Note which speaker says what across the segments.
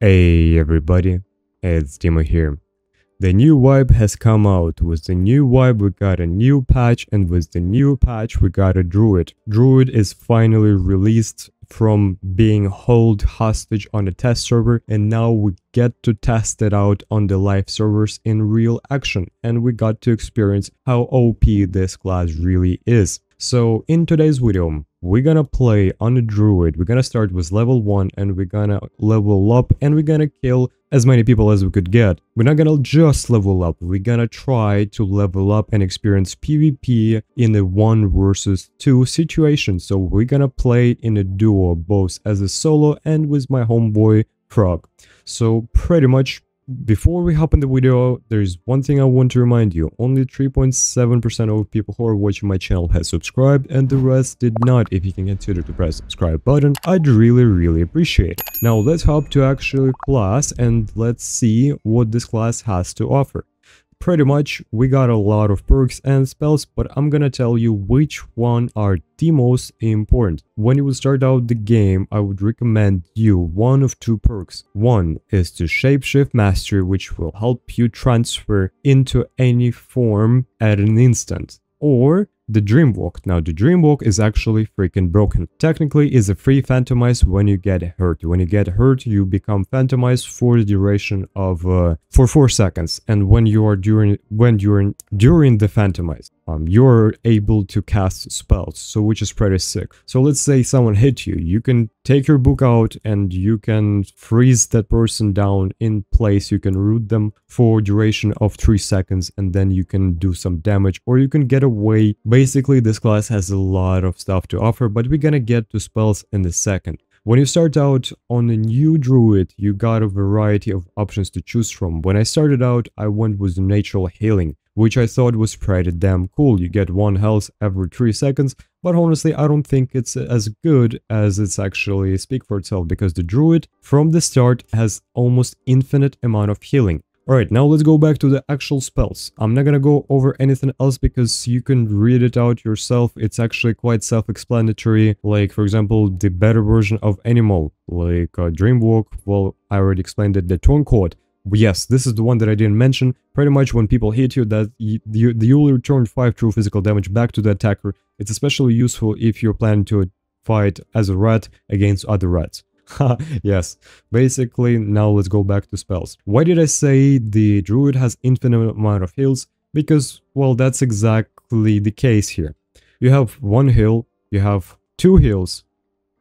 Speaker 1: Hey everybody, it's Dimo here. The new wipe has come out. With the new wipe we got a new patch and with the new patch we got a druid. Druid is finally released from being held hostage on a test server and now we get to test it out on the live servers in real action and we got to experience how OP this class really is. So in today's video, we're gonna play on a druid, we're gonna start with level 1 and we're gonna level up and we're gonna kill as many people as we could get. We're not gonna just level up, we're gonna try to level up and experience PvP in a 1 versus 2 situation. So we're gonna play in a duo, both as a solo and with my homeboy Frog. So pretty much before we hop in the video, there's one thing I want to remind you. Only 3.7% of people who are watching my channel has subscribed and the rest did not. If you can consider to press subscribe button, I'd really really appreciate it. Now let's hop to actual class and let's see what this class has to offer pretty much we got a lot of perks and spells but i'm gonna tell you which one are the most important. When you start out the game i would recommend you one of two perks. One is the shapeshift mastery which will help you transfer into any form at an instant. Or the Dreamwalk. Now, the Dreamwalk is actually freaking broken. Technically, is a free Phantomize when you get hurt. When you get hurt, you become Phantomized for the duration of uh, for four seconds. And when you are during when during during the Phantomize, um, you're able to cast spells, so which is pretty sick. So let's say someone hit you, you can take your book out and you can freeze that person down in place. You can root them for duration of three seconds, and then you can do some damage, or you can get away. Basically, this class has a lot of stuff to offer, but we're gonna get to spells in a second. When you start out on a new druid, you got a variety of options to choose from. When I started out, I went with natural healing which I thought was pretty damn cool. You get one health every 3 seconds, but honestly I don't think it's as good as it's actually speak for itself because the druid from the start has almost infinite amount of healing. Alright, now let's go back to the actual spells. I'm not gonna go over anything else because you can read it out yourself. It's actually quite self-explanatory. Like, for example, the better version of Animal, like uh, Dreamwalk, well, I already explained it, the Turncoat yes, this is the one that I didn't mention. Pretty much when people hit you, that you, you, will return 5 true physical damage back to the attacker. It's especially useful if you're planning to fight as a rat against other rats. yes, basically, now let's go back to spells. Why did I say the druid has infinite amount of heals? Because, well, that's exactly the case here. You have one heal, you have two heals,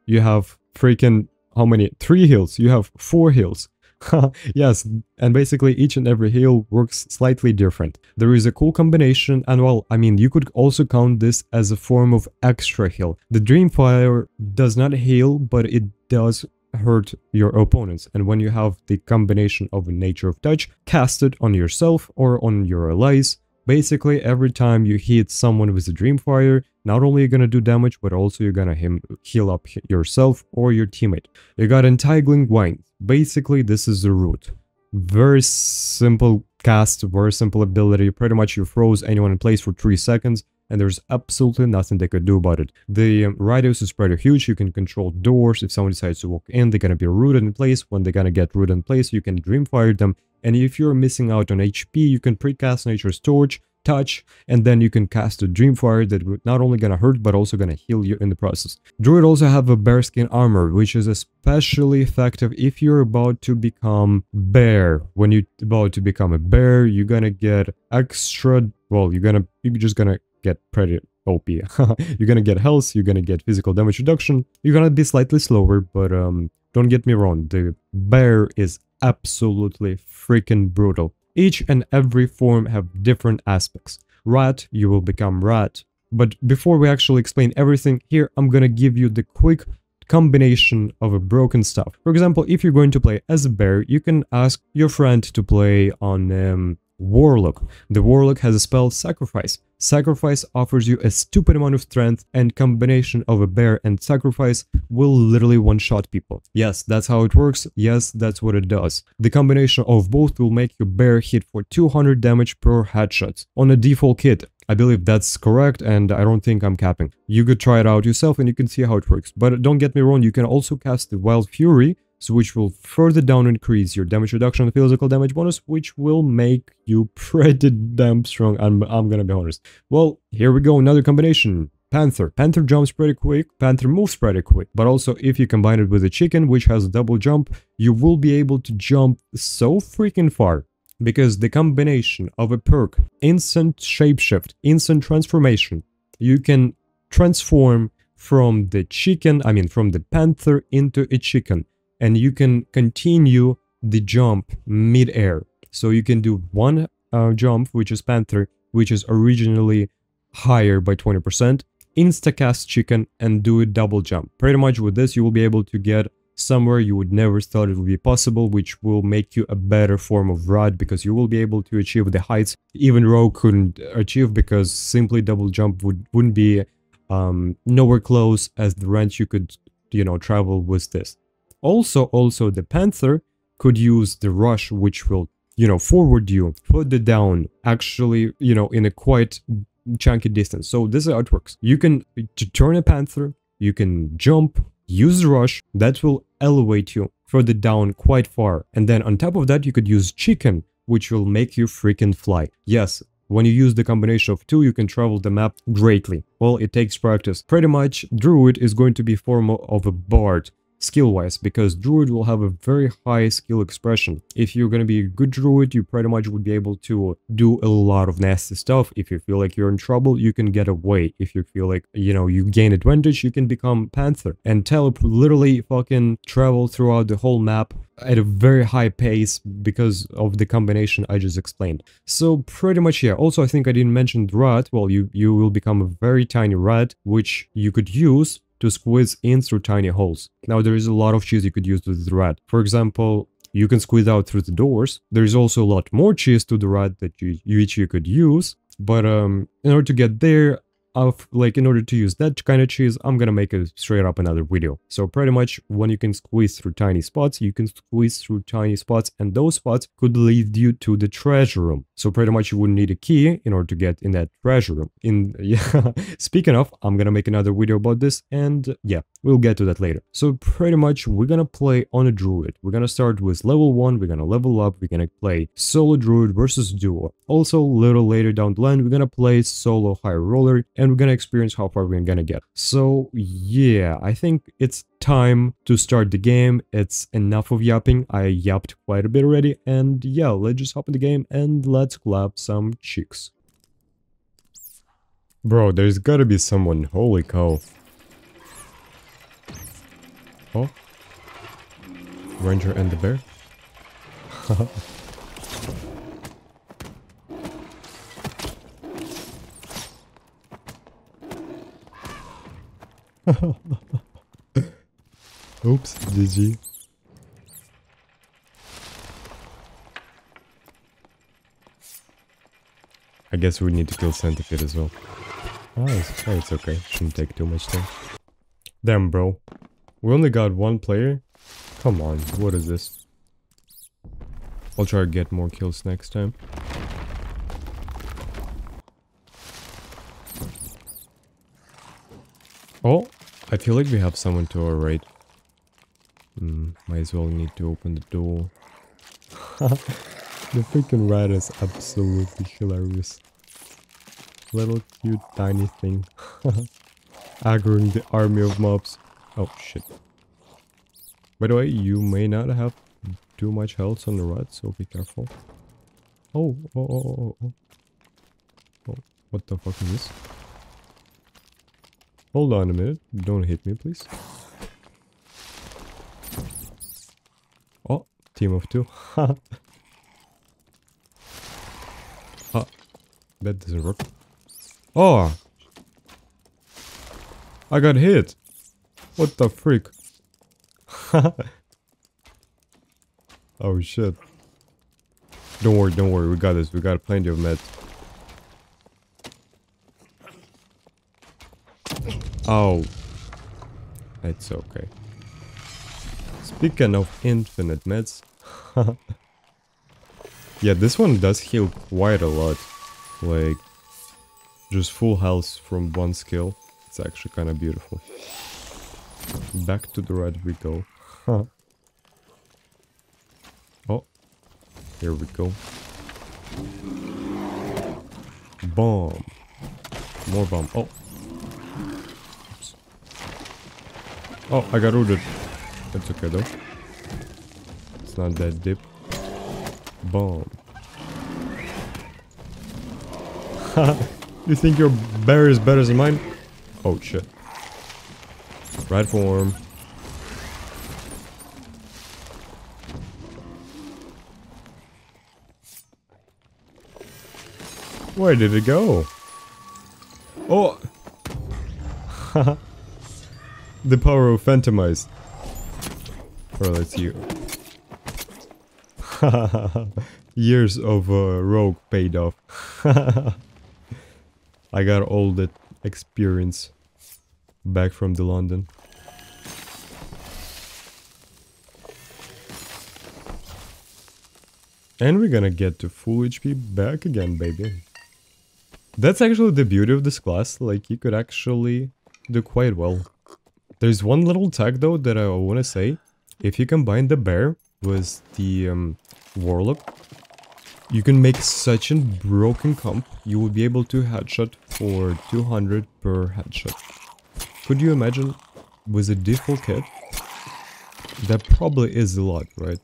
Speaker 1: you have freaking, how many? Three heals, you have four heals. yes, and basically each and every heal works slightly different. There is a cool combination, and well, I mean, you could also count this as a form of extra heal. The Dreamfire does not heal, but it does hurt your opponents and when you have the combination of nature of touch cast it on yourself or on your allies basically every time you hit someone with a dreamfire not only you're gonna do damage but also you're gonna heal up yourself or your teammate. You got entangling wind. Basically this is the root very simple cast very simple ability. Pretty much you froze anyone in place for three seconds and there's absolutely nothing they could do about it. The radius is pretty huge, you can control doors, if someone decides to walk in, they're gonna be rooted in place, when they're gonna get rooted in place, you can Dreamfire them, and if you're missing out on HP, you can precast Nature's Torch, touch, and then you can cast a Dreamfire that would not only gonna hurt, but also gonna heal you in the process. Druid also have a bearskin armor, which is especially effective if you're about to become bear. When you're about to become a bear, you're gonna get extra, well, you're gonna, you're just gonna get pretty OP. you're gonna get health, you're gonna get physical damage reduction, you're gonna be slightly slower, but um, don't get me wrong, the bear is absolutely freaking brutal. Each and every form have different aspects. Rat, you will become rat. But before we actually explain everything, here I'm gonna give you the quick combination of a broken stuff. For example, if you're going to play as a bear, you can ask your friend to play on um, Warlock. The Warlock has a spell Sacrifice. Sacrifice offers you a stupid amount of strength and combination of a bear and sacrifice will literally one-shot people. Yes, that's how it works. Yes, that's what it does. The combination of both will make your bear hit for 200 damage per headshot. On a default kit, I believe that's correct and I don't think I'm capping. You could try it out yourself and you can see how it works. But don't get me wrong, you can also cast the Wild Fury so which will further down increase your damage reduction and physical damage bonus, which will make you pretty damn strong, I'm, I'm gonna be honest. Well, here we go, another combination. Panther. Panther jumps pretty quick, Panther moves pretty quick, but also if you combine it with a chicken, which has a double jump, you will be able to jump so freaking far. Because the combination of a perk, instant shapeshift, instant transformation, you can transform from the chicken, I mean from the panther into a chicken, and you can continue the jump mid-air. So you can do one uh, jump, which is panther, which is originally higher by 20%, instacast chicken and do a double jump. Pretty much with this you will be able to get somewhere you would never thought it would be possible, which will make you a better form of rod because you will be able to achieve the heights even Rogue couldn't achieve because simply double jump would, wouldn't be um, nowhere close as the range you could, you know, travel with this. Also, also the Panther could use the rush, which will, you know, forward you further down, actually, you know, in a quite chunky distance. So this is how it works. You can to turn a Panther, you can jump, use rush, that will elevate you further down quite far. And then on top of that, you could use chicken, which will make you freaking fly. Yes, when you use the combination of two, you can travel the map greatly. Well, it takes practice. Pretty much, Druid is going to be form of a bard skill-wise, because Druid will have a very high skill expression. If you're gonna be a good Druid, you pretty much would be able to do a lot of nasty stuff. If you feel like you're in trouble, you can get away. If you feel like, you know, you gain advantage, you can become Panther. And teleport literally fucking travel throughout the whole map at a very high pace because of the combination I just explained. So pretty much yeah. Also I think I didn't mention the rat. Well, you, you will become a very tiny rat, which you could use to squeeze in through tiny holes. Now there is a lot of cheese you could use with the rat. For example, you can squeeze out through the doors. There is also a lot more cheese to the rat that you, which you could use. But um, in order to get there, of like in order to use that kind of cheese i'm gonna make a straight up another video. So pretty much when you can squeeze through tiny spots you can squeeze through tiny spots and those spots could lead you to the treasure room. So pretty much you wouldn't need a key in order to get in that treasure room. In yeah. Speaking of i'm gonna make another video about this and yeah we'll get to that later. So pretty much we're gonna play on a druid. We're gonna start with level one we're gonna level up we're gonna play solo druid versus duo. Also a little later down the line we're gonna play solo high roller and and we're gonna experience how far we're gonna get. So yeah, I think it's time to start the game. It's enough of yapping. I yapped quite a bit already. And yeah, let's just hop in the game and let's clap some cheeks. Bro, there's gotta be someone. Holy cow. Oh. Ranger and the bear? Oops, GG. I guess we need to kill Centipede as well. Oh, it's, oh, it's okay. Shouldn't take too much time. Damn, bro. We only got one player? Come on, what is this? I'll try to get more kills next time. Oh, I feel like we have someone to our right. Mm, might as well need to open the door. the freaking rat is absolutely hilarious. Little cute tiny thing. Aggroing the army of mobs. Oh shit. By the way, you may not have too much health on the rat, so be careful. Oh, oh, oh, oh, oh. Oh, what the fuck is this? Hold on a minute. Don't hit me, please. Oh, team of two. ah, that doesn't work. Oh! I got hit! What the freak? oh shit. Don't worry, don't worry, we got this. We got plenty of meds. Oh. It's okay. Speaking of infinite meds. yeah, this one does heal quite a lot. Like, just full health from one skill. It's actually kind of beautiful. Back to the red we go. Oh, here we go. Bomb. More bomb. Oh. Oh, I got rooted. That's okay though. It's not that deep. Bomb. you think your bear is better than mine? Oh shit. Right form. Where did it go? Oh! the power of Phantomize. Or let's see. Years of uh, rogue paid off. I got all that experience back from the London. And we're gonna get to full HP back again, baby. That's actually the beauty of this class, like you could actually do quite well. There's one little tag though that I wanna say. If you combine the bear with the um, warlock, you can make such a broken comp, you will be able to headshot for 200 per headshot. Could you imagine with a default kit? That probably is a lot, right?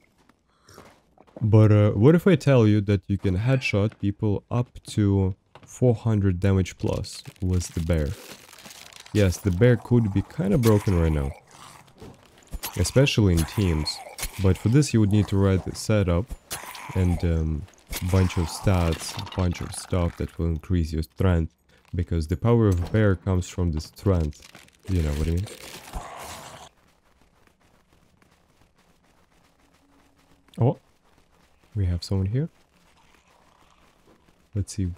Speaker 1: But uh, what if I tell you that you can headshot people up to 400 damage plus with the bear. Yes, the bear could be kinda broken right now. Especially in teams. But for this you would need to write the setup and um, bunch of stats, bunch of stuff that will increase your strength. Because the power of a bear comes from the strength. You know what I mean? Oh, we have someone here. Let's see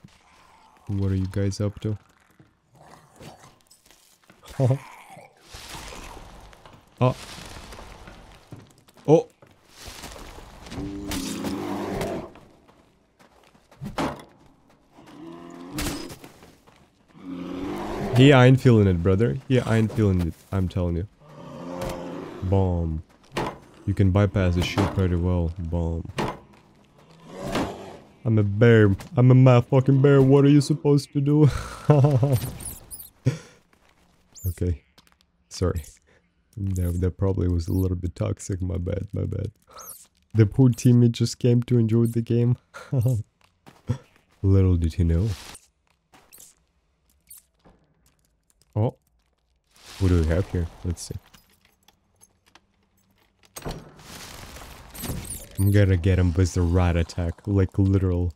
Speaker 1: what are you guys up to? oh. Oh. He ain't feeling it, brother. He ain't feeling it. I'm telling you. Bomb. You can bypass the shield pretty well. Bomb. I'm a bear. I'm a motherfucking bear. What are you supposed to do? Sorry. That, that probably was a little bit toxic. My bad, my bad. The poor teammate just came to enjoy the game. little did he know. Oh. What do we have here? Let's see. I'm gonna get him with the rat attack, like literal.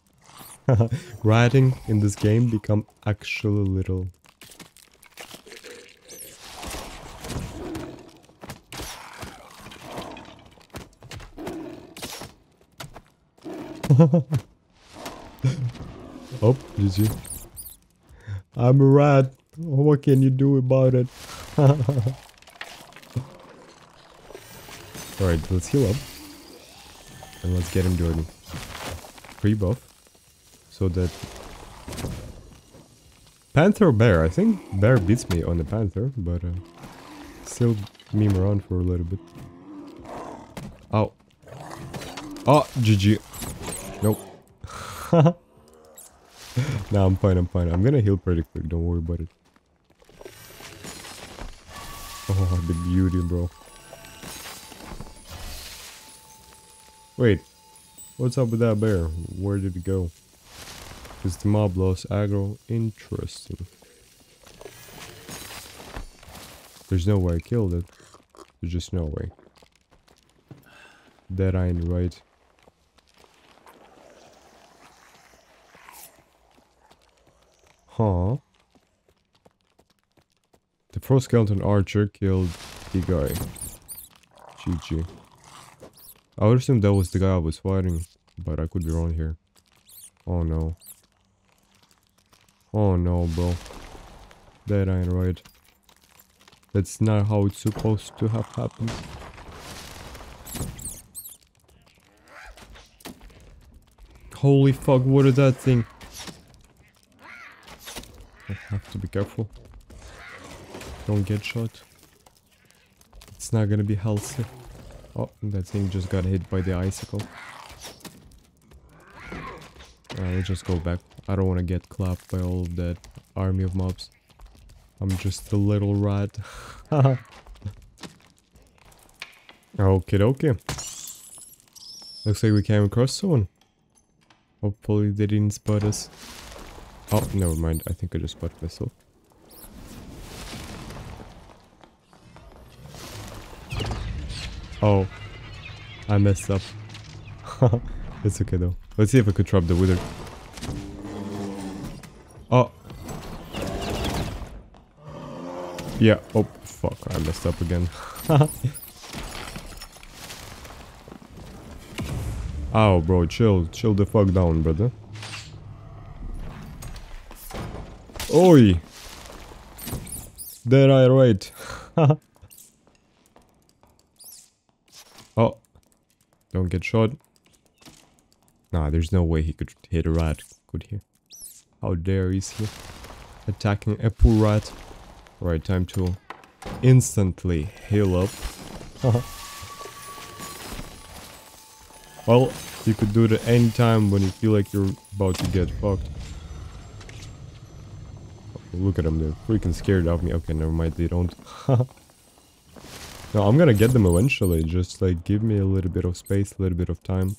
Speaker 1: Riding in this game become actually little. oh, did you? I'm a rat. What can you do about it? Alright, let's heal up. And let's get him Jordan. Free buff. So that... Panther or Bear? I think Bear beats me on the Panther, but uh, still meme around for a little bit. Oh. Oh, GG. Nope. nah, I'm fine, I'm fine. I'm gonna heal pretty quick, don't worry about it. Oh, the beauty, bro. Wait, what's up with that bear? Where did it go? Is the mob lost aggro? Interesting. There's no way I killed it. There's just no way. That ain't right. Huh. The pro skeleton archer killed the guy. GG. I would assume that was the guy I was fighting, but I could be wrong here. Oh no. Oh no, bro. That ain't right. That's not how it's supposed to have happened. Holy fuck, what is that thing? I have to be careful. Don't get shot. It's not gonna be healthy. Oh, that thing just got hit by the icicle. Alright, let's just go back. I don't want to get clapped by all of that army of mobs. I'm just a little rat. okay, okay. Looks like we came across someone. Hopefully they didn't spot us. Oh, never mind. I think I just spotted myself. Oh, I messed up. it's okay though. Let's see if I could trap the wither. Oh. Yeah, oh fuck, I messed up again. oh bro, chill, chill the fuck down, brother. Oi! There I right. oh. Don't get shot. Nah, there's no way he could hit a rat, could he? How dare is he? Attacking a poor rat. Right, time to instantly heal up. well, you could do it at any time when you feel like you're about to get fucked. Look at them, they're freaking scared of me. Okay, never mind, they don't. no, I'm gonna get them eventually. Just like give me a little bit of space, a little bit of time.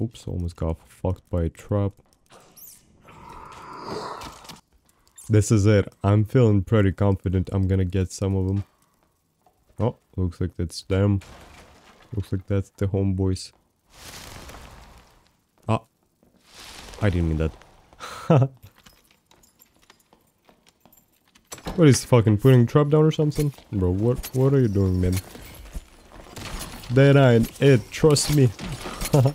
Speaker 1: Oops, almost got fucked by a trap. This is it. I'm feeling pretty confident I'm gonna get some of them. Oh, looks like that's them. Looks like that's the homeboys. Ah. I didn't mean that. what is fucking putting trap down or something? Bro, what what are you doing, man? That ain't it, eh, trust me.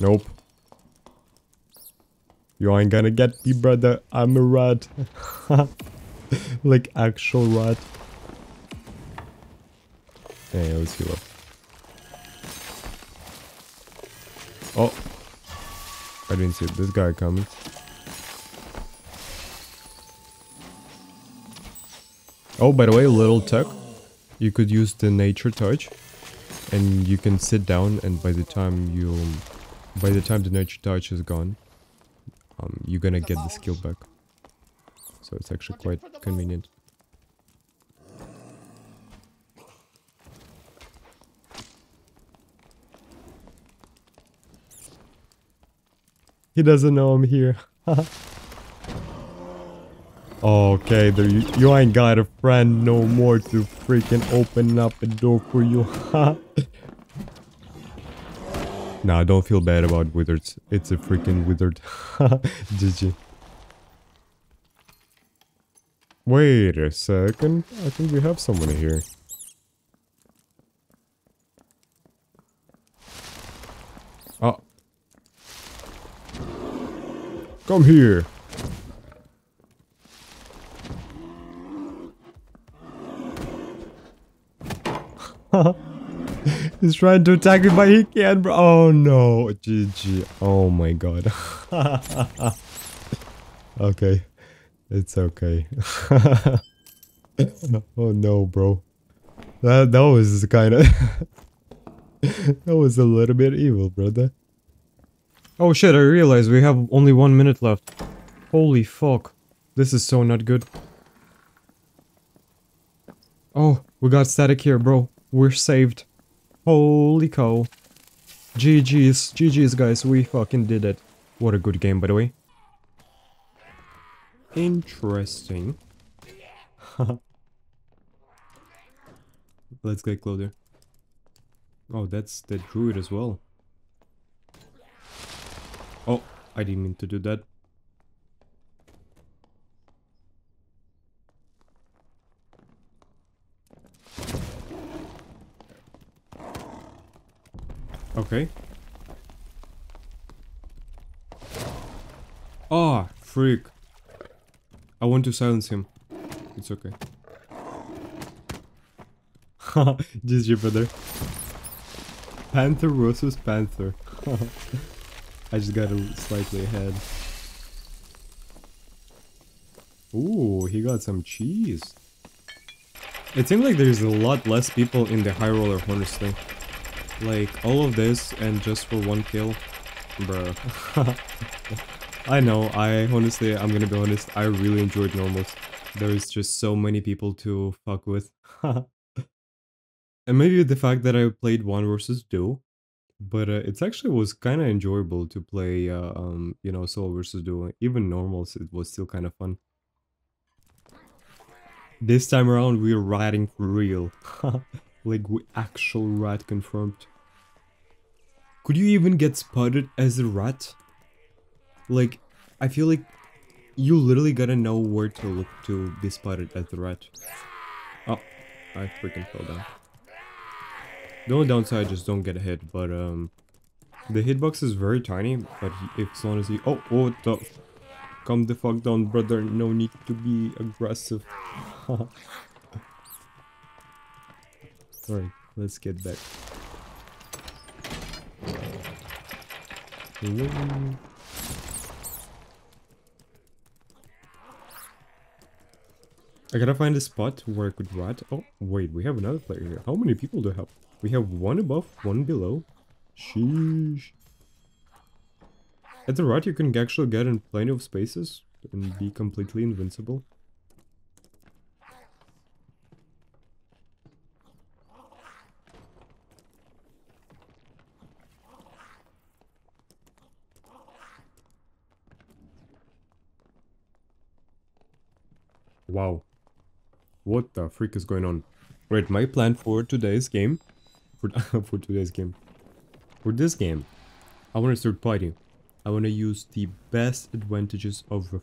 Speaker 1: Nope. You ain't gonna get me, brother. I'm a rat. like actual rat. Hey, let's heal up. Oh. I didn't see this guy coming. Oh, by the way, little tech. You could use the nature touch. And you can sit down and by the time you by the time the nature touch is gone, um, you're gonna get the skill back. So it's actually quite convenient. He doesn't know I'm here. okay, there you, you ain't got a friend no more to freaking open up a door for you. Nah, don't feel bad about wizards. It's a freaking wizard. GG. Wait a second. I think we have someone here. Oh. Come here. He's trying to attack me, but he can't, bro. Oh no, GG. Oh my god. okay, it's okay. oh no, bro. That that was kind of that was a little bit evil, brother. Oh shit! I realized we have only one minute left. Holy fuck! This is so not good. Oh, we got static here, bro. We're saved. Holy cow. GG's, GG's guys, we fucking did it. What a good game, by the way. Interesting. Let's get closer. Oh, that's the druid as well. Oh, I didn't mean to do that. Okay. Ah, oh, freak. I want to silence him. It's okay. GG, brother. Panther versus Panther. I just got a slightly ahead. Ooh, he got some cheese. It seems like there's a lot less people in the high roller, honestly. Like, all of this and just for one kill. Bruh. I know, I honestly, I'm gonna be honest, I really enjoyed normals. There's just so many people to fuck with. and maybe the fact that I played one versus duo, but uh, it's actually was kind of enjoyable to play, uh, um, you know, solo versus duo. Even normals, it was still kind of fun. This time around, we're riding for real. like, we actual rat confirmed. Could you even get spotted as a rat? Like, I feel like you literally gotta know where to look to be spotted as the rat. Oh, I freaking fell down. The only downside, just don't get hit, but um, the hitbox is very tiny, but he, if as long as he- Oh, what the- Calm the fuck down, brother. No need to be aggressive. Alright, let's get back. I gotta find a spot where I could rat. Oh, wait, we have another player here. How many people do we have? We have one above, one below. Sheesh. At the right, you can actually get in plenty of spaces and be completely invincible. Wow. What the freak is going on? Right, my plan for today's game, for, for today's game, for this game, I want to start fighting. I want to use the best advantages of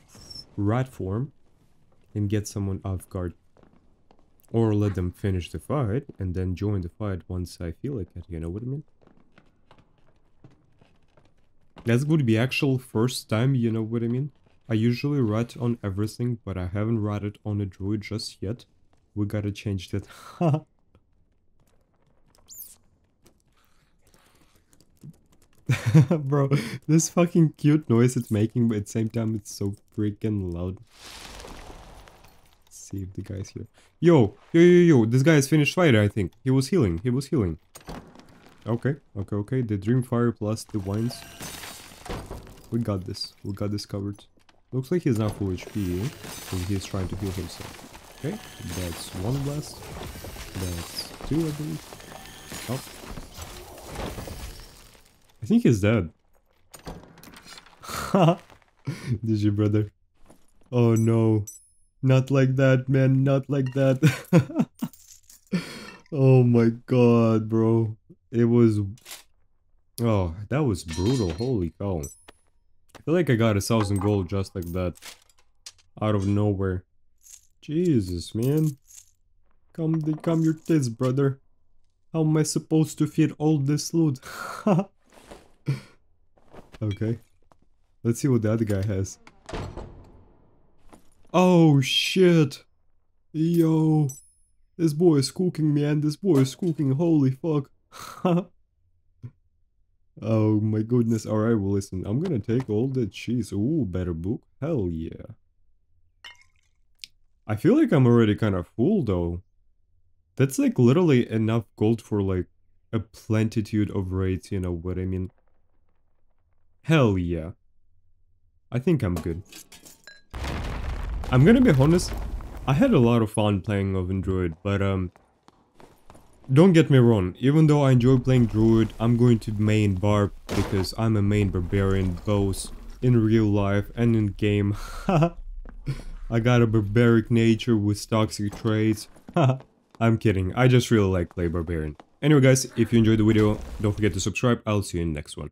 Speaker 1: rat form and get someone off guard. Or let them finish the fight and then join the fight once I feel like it, you know what I mean? That's going to be actual first time, you know what I mean? I usually rat on everything, but I haven't ratted on a druid just yet. We gotta change that. Bro, this fucking cute noise it's making, but at the same time it's so freaking loud. Let's see if the guy's here. Yo, yo, yo, yo, this guy has finished fighting, I think. He was healing, he was healing. Okay, okay, okay, the Dreamfire plus the wines. We got this, we got this covered. Looks like he's not full HP, and he's trying to heal himself. Okay, that's one blast. That's two, I believe. Oh, think he's dead. Did you, brother? Oh no. Not like that, man. Not like that. oh my god, bro. It was... Oh, that was brutal. Holy cow. I feel like I got a thousand gold just like that. Out of nowhere. Jesus, man. Come, come your tits, brother. How am I supposed to feed all this loot? Okay. Let's see what the other guy has. Oh shit! Yo! This boy is cooking, man. This boy is cooking. Holy fuck. oh my goodness. Alright, well listen. I'm gonna take all that cheese. Ooh, better book. Hell yeah. I feel like I'm already kind of full though. That's like literally enough gold for like a plentitude of raids, you know what I mean? Hell yeah. I think I'm good. I'm gonna be honest, I had a lot of fun playing of Druid, but um... Don't get me wrong, even though I enjoy playing Druid, I'm going to main Barb because I'm a main Barbarian both in real life and in game. I got a barbaric nature with toxic traits. I'm kidding, I just really like play Barbarian. Anyway guys, if you enjoyed the video, don't forget to subscribe, I'll see you in the next one.